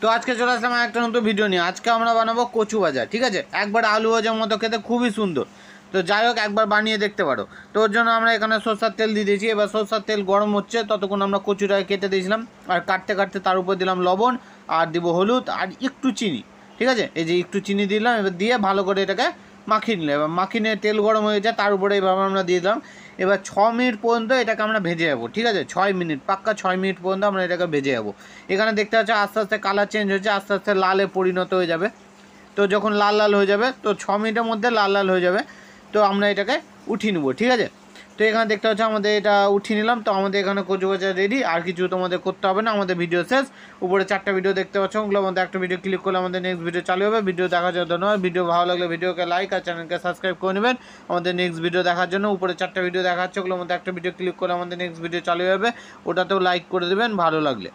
তো আজকে চলে আসলাম একটা নতুন ভিডিও নিয়ে। আজকে আমরা বানাবো কচু ভাজা, ঠিক আছে? একবার আলু ভাজার মতো খেতে খুবই সুন্দর। তো যাই হোক, একবার বানিয়ে দেখতে পারো। তো ওর জন্য আমরা এখানে সরষার তেল দিয়ে দিয়েছি। এবার সরষার তেল গরম হচ্ছে, ততক্ষণ আমরা কচুটাকে কেটে দিয়েছিলাম। আর কাটতে কাটতে তার উপর দিলাম লবণ, আর দিব হলুদ, আর একটু চিনি, ঠিক আছে? এই যে একটু চিনি দিলাম, এবার দিয়ে ভালো করে এটাকে মাখিয়ে নিলাম। এবার মাখিয়ে নিয়ে তেল গরম হয়ে যায় তার উপরে এইভাবে আমরা দিয়ে দিলাম। এবার ছ মিনিট পর্যন্ত এটাকে আমরা ভেজে যাব ঠিক আছে? ছয় মিনিট, পাক্কা ছয় মিনিট পর্যন্ত আমরা এটাকে ভেজে যাব এখানে দেখতে পাচ্ছি আস্তে আস্তে কালার চেঞ্জ হয়েছে, আস্তে আস্তে লালে পরিণত হয়ে যাবে। তো যখন লাল লাল হয়ে যাবে, তো ছ মিনিটের মধ্যে লাল লাল হয়ে যাবে। তো আমরা এটাকে উঠিয়ে নেব, ঠিক আছে? তো এখানে দেখতে হচ্ছে আমাদের এটা উঠিয়ে নিলাম। তো আমাদের এখানে কচু বাজার রেডি আর কিছু তোমাদের করতে হবে না, আমাদের ভিডিও শেষ। উপরে চারটা ভিডিও দেখতে পাচ্ছ ওগুলো মধ্যে একটা ভিডিও ক্লিক করলে আমাদের নেক্সট ভিডিও চালু হবে। ভিডিও দেখার জন্য ধন্যবাদ। ভিডিও ভালো লাগলে ভিডিওকে লাইক আর চ্যানেলকে সাবস্ক্রাইব করে নেবেন। আমাদের নেক্সট ভিডিও দেখার জন্য উপরে চারটা ভিডিও দেখাচ্ছে, ওগুলোর মধ্যে একটা ভিডিও ক্লিক করলে আমাদের নেক্সট ভিডিও চালু হবে। ওটাতেও লাইক করে দেবেন, ভালো লাগলে।